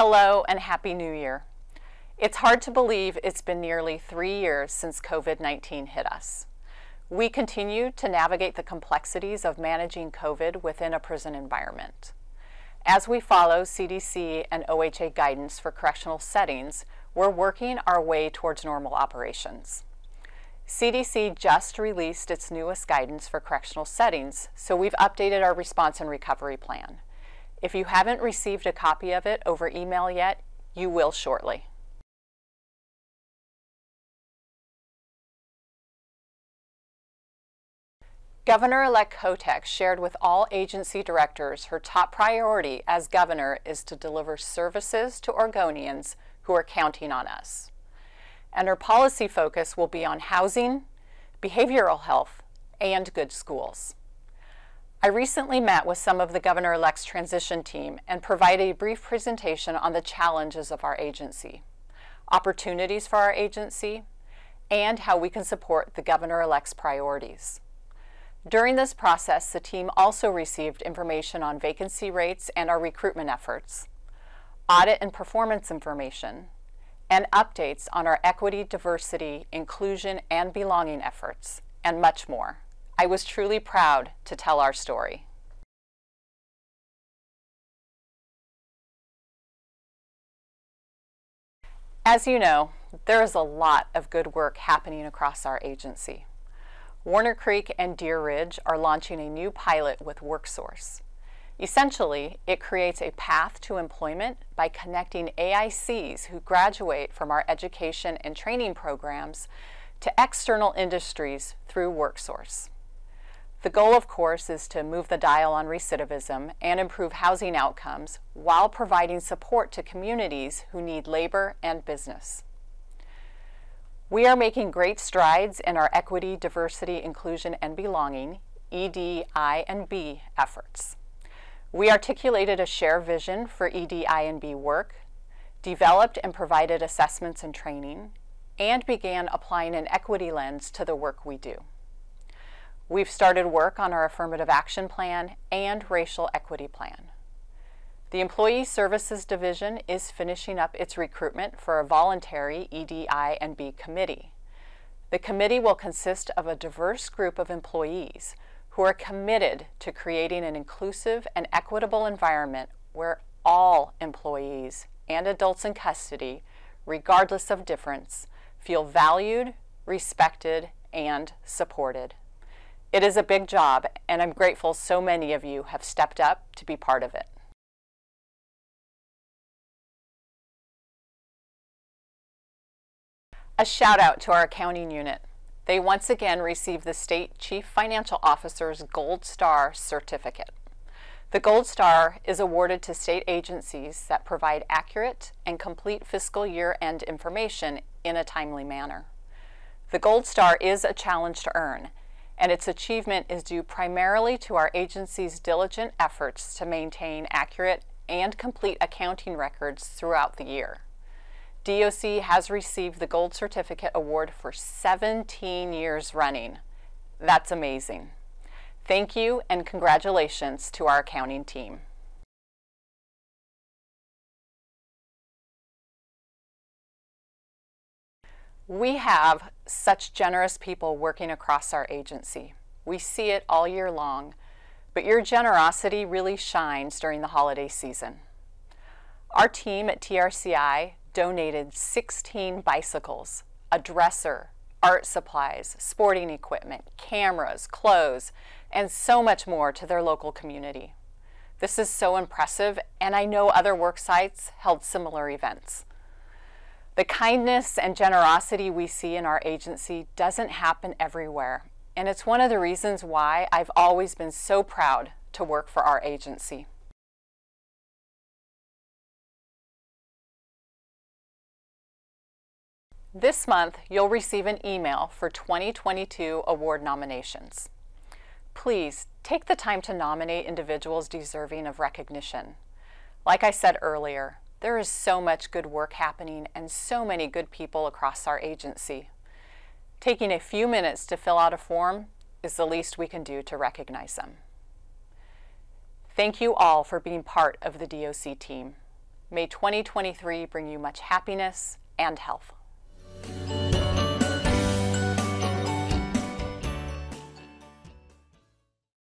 Hello and Happy New Year. It's hard to believe it's been nearly three years since COVID-19 hit us. We continue to navigate the complexities of managing COVID within a prison environment. As we follow CDC and OHA guidance for correctional settings, we're working our way towards normal operations. CDC just released its newest guidance for correctional settings, so we've updated our response and recovery plan. If you haven't received a copy of it over email yet, you will shortly. Governor-elect Kotek shared with all agency directors her top priority as governor is to deliver services to Oregonians who are counting on us and her policy focus will be on housing, behavioral health, and good schools. I recently met with some of the Governor-elect's transition team and provided a brief presentation on the challenges of our agency, opportunities for our agency, and how we can support the Governor-elect's priorities. During this process, the team also received information on vacancy rates and our recruitment efforts, audit and performance information, and updates on our equity, diversity, inclusion, and belonging efforts, and much more. I was truly proud to tell our story. As you know, there is a lot of good work happening across our agency. Warner Creek and Deer Ridge are launching a new pilot with WorkSource. Essentially, it creates a path to employment by connecting AICs who graduate from our education and training programs to external industries through WorkSource. The goal, of course, is to move the dial on recidivism and improve housing outcomes while providing support to communities who need labor and business. We are making great strides in our equity, diversity, inclusion, and belonging, EDI and B efforts. We articulated a shared vision for EDI&B work, developed and provided assessments and training, and began applying an equity lens to the work we do. We've started work on our affirmative action plan and racial equity plan. The Employee Services Division is finishing up its recruitment for a voluntary EDI and B committee. The committee will consist of a diverse group of employees who are committed to creating an inclusive and equitable environment where all employees and adults in custody, regardless of difference, feel valued, respected, and supported. It is a big job, and I'm grateful so many of you have stepped up to be part of it. A shout out to our accounting unit. They once again received the State Chief Financial Officer's Gold Star Certificate. The Gold Star is awarded to state agencies that provide accurate and complete fiscal year-end information in a timely manner. The Gold Star is a challenge to earn, and its achievement is due primarily to our agency's diligent efforts to maintain accurate and complete accounting records throughout the year. DOC has received the Gold Certificate Award for 17 years running. That's amazing. Thank you and congratulations to our accounting team. We have such generous people working across our agency. We see it all year long, but your generosity really shines during the holiday season. Our team at TRCI donated 16 bicycles, a dresser, art supplies, sporting equipment, cameras, clothes, and so much more to their local community. This is so impressive, and I know other work sites held similar events. The kindness and generosity we see in our agency doesn't happen everywhere, and it's one of the reasons why I've always been so proud to work for our agency. This month, you'll receive an email for 2022 award nominations. Please take the time to nominate individuals deserving of recognition. Like I said earlier, there is so much good work happening and so many good people across our agency. Taking a few minutes to fill out a form is the least we can do to recognize them. Thank you all for being part of the DOC team. May 2023 bring you much happiness and health.